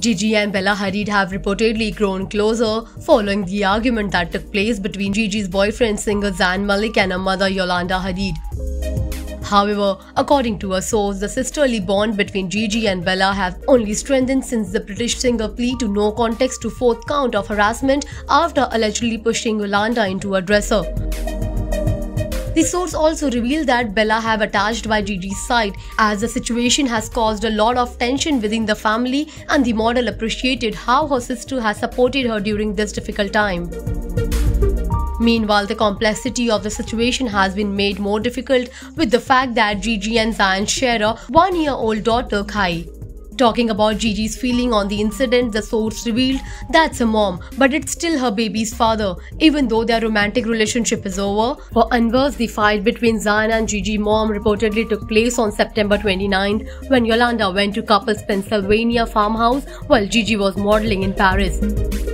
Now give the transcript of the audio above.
Gigi and Bella Hadid have reportedly grown closer following the argument that took place between Gigi's boyfriend singer Zayn Malik and her mother Yolanda Hadid. However, according to a source, the sisterly bond between Gigi and Bella have only strengthened since the British singer pleaded to no context to fourth count of harassment after allegedly pushing Yolanda into a dresser. The source also revealed that Bella have attached by Gigi's side as the situation has caused a lot of tension within the family and the model appreciated how her sister has supported her during this difficult time. Meanwhile, the complexity of the situation has been made more difficult with the fact that Gigi and Zayn share a one-year-old daughter, Khai. Talking about Gigi's feeling on the incident, the source revealed that's a mom, but it's still her baby's father, even though their romantic relationship is over. For Unverse, the fight between Zayn and Gigi mom reportedly took place on September 29 when Yolanda went to couple's Pennsylvania farmhouse while Gigi was modeling in Paris.